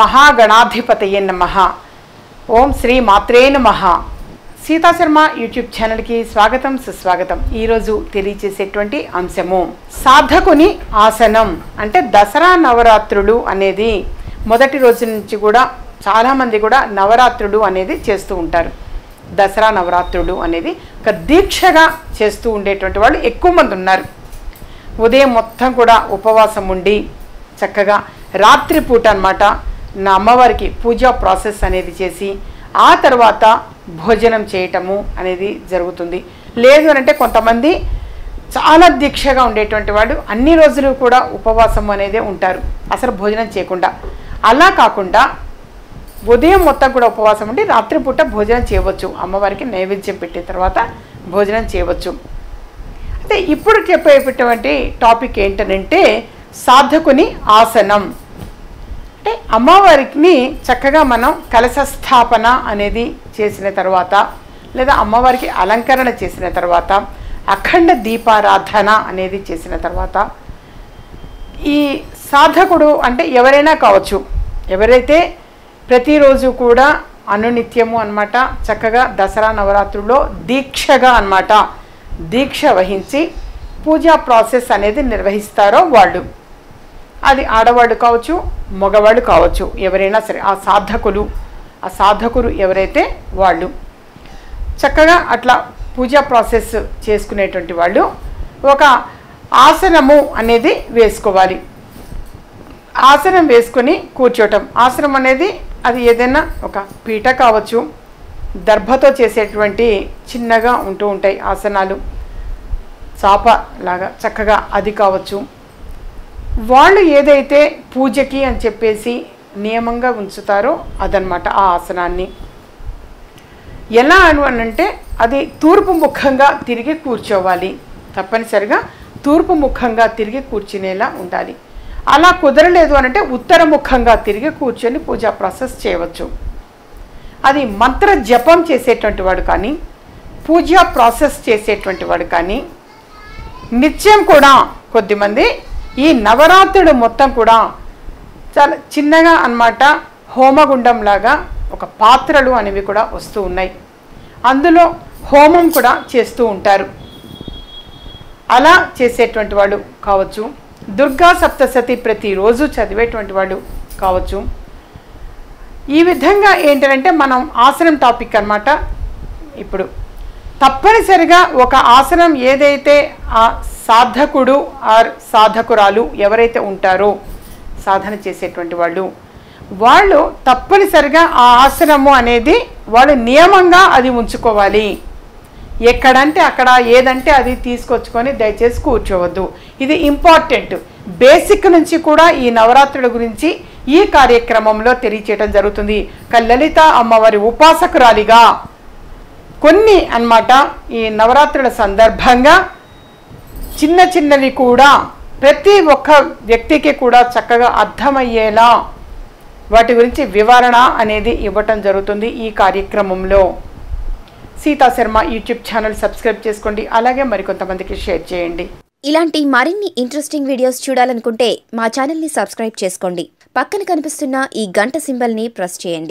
మహాగణాధిపతయ నమ. ఓం శ్రీ మాత్రే నమ. సీతాశర్మ యూట్యూబ్ ఛానల్కి స్వాగతం సుస్వాగతం. ఈరోజు తెలియచేసేటువంటి అంశము సాధకుని ఆసనం అంటే దసరా నవరాత్రులు అనేది. మొదటి రోజు నుంచి కూడా చాలామంది కూడా నవరాత్రులు అనేది చేస్తూ ఉంటారు. దసరా నవరాత్రులు అనేది ఒక దీక్షగా చేస్తూ ఉండేటువంటి వాళ్ళు ఎక్కువ మంది ఉన్నారు. ఉదయం మొత్తం కూడా ఉపవాసం ఉండి చక్కగా రాత్రిపూట అన్నమాట నా అమ్మవారికి పూజా ప్రాసెస్ అనేది చేసి ఆ తర్వాత భోజనం చేయటము అనేది జరుగుతుంది. లేదు అని అంటే కొంతమంది చాలా దీక్షగా ఉండేటువంటి వాళ్ళు అన్ని రోజులు కూడా ఉపవాసం అనేది ఉంటారు. అసలు భోజనం చేయకుండా. అలా కాకుండా ఉదయం మొత్తం కూడా ఉపవాసం ఉండి రాత్రిపూట భోజనం చేయవచ్చు. అమ్మవారికి నైవేద్యం పెట్టిన తర్వాత భోజనం చేయవచ్చు. అయితే ఇప్పుడు చెప్పేటువంటి టాపిక్ ఏంటనంటే సాధకుని ఆసనం. అంటే అమ్మవారికి చక్కగా మనం కలశ స్థాపన అనేది చేసిన తర్వాత లేదా అమ్మవారికి అలంకరణ చేసిన తర్వాత అఖండ దీపారాధన అనేది చేసిన తర్వాత ఈ సాధకుడు అంటే ఎవరైనా కావచ్చు ఎవరైతే ప్రతిరోజు కూడా అనునిత్యము అన్నమాట చక్కగా దసరా నవరాత్రుల్లో దీక్షగా అన్నమాట దీక్ష వహించి పూజా ప్రాసెస్ అనేది నిర్వహిస్తారో వాళ్ళు. అది ఆడవాళ్ళు కావచ్చు మగవాళ్ళు కావచ్చు ఎవరైనా సరే ఆ సాధకులు ఆ సాధకులు ఎవరైతే వాళ్ళు. చక్కగా అట్లా పూజా ప్రాసెస్ చేసుకునేటువంటి వాళ్ళు ఒక ఆసనము అనేది వేసుకోవాలి. ఆసనం వేసుకొని కూర్చోటం. ఆసనం అనేది అది ఏదైనా ఒక పీట కావచ్చు దర్భతో చేసేటువంటి చిన్నగా ఉంటూ ఉంటాయి ఆసనాలు. చాప లాగా చక్కగా అది కావచ్చు. వాళ్ళు ఏదైతే పూజకి అని చెప్పేసి నియమంగా ఉంచుతారో అదనమాట ఆ ఆసనాన్ని. ఎలా అను అంటే అది తూర్పు ముఖంగా తిరిగి కూర్చోవాలి. తప్పనిసరిగా తూర్పు ముఖంగా తిరిగి కూర్చునేలా ఉండాలి. అలా కుదరలేదు అనంటే ఉత్తర ముఖంగా తిరిగి కూర్చొని పూజా ప్రాసెస్ చేయవచ్చు. అది మంత్ర జపం చేసేటువంటి వాడు కానీ పూజా ప్రాసెస్ చేసేటువంటి వాడు కానీ నిత్యం కూడా కొద్దిమంది ఈ నవరాత్రుడు మొత్తం కూడా చాలా చిన్నగా అన్నమాట హోమగుండంలాగా ఒక పాత్రలు అనేవి కూడా వస్తూ ఉన్నాయి. అందులో హోమం కూడా చేస్తూ ఉంటారు. అలా చేసేటువంటి వాళ్ళు కావచ్చు దుర్గా సప్తసతి ప్రతిరోజు చదివేటువంటి వాళ్ళు కావచ్చు. ఈ విధంగా ఏంటంటే మనం ఆసనం టాపిక్ అన్నమాట. ఇప్పుడు తప్పనిసరిగా ఒక ఆసనం ఏదైతే ఆ సాధకుడు ఆర్ సాధకురాలు ఎవరైతే ఉంటారో సాధన చేసేటువంటి వాళ్ళు వాళ్ళు తప్పనిసరిగా ఆ ఆసనము అనేది వాళ్ళు నియమంగా అది ఉంచుకోవాలి. ఎక్కడంటే అక్కడ ఏదంటే అది తీసుకొచ్చుకొని దయచేసి కూర్చోవద్దు. ఇది ఇంపార్టెంట్. బేసిక్ నుంచి కూడా ఈ నవరాత్రుల గురించి ఈ కార్యక్రమంలో తెలియచేయడం జరుగుతుంది. కల్లలిత లలిత అమ్మవారి ఉపాసకురాలిగా కొన్ని అన్నమాట ఈ నవరాత్రుల సందర్భంగా చిన్న చిన్నవి కూడా ప్రతి ఒక్క వ్యక్తికి కూడా చక్కగా అర్థమయ్యేలా వాటి గురించి వివరణ అనేది ఇవ్వటం జరుగుతుంది ఈ కార్యక్రమంలో. Sita Sharma YouTube channel subscribe చేసుకోండి. అలాగే మరికొంతమందికి షేర్ చేయండి. ఇలాంటి మరిన్ని ఇంట్రెస్టింగ్ వీడియోస్ చూడాలనుకుంటే మా ఛానల్ని సబ్స్క్రైబ్ చేసుకోండి. పక్కన కనిపిస్తున్న ఈ గంట సింబల్ని ప్రెస్ చేయండి.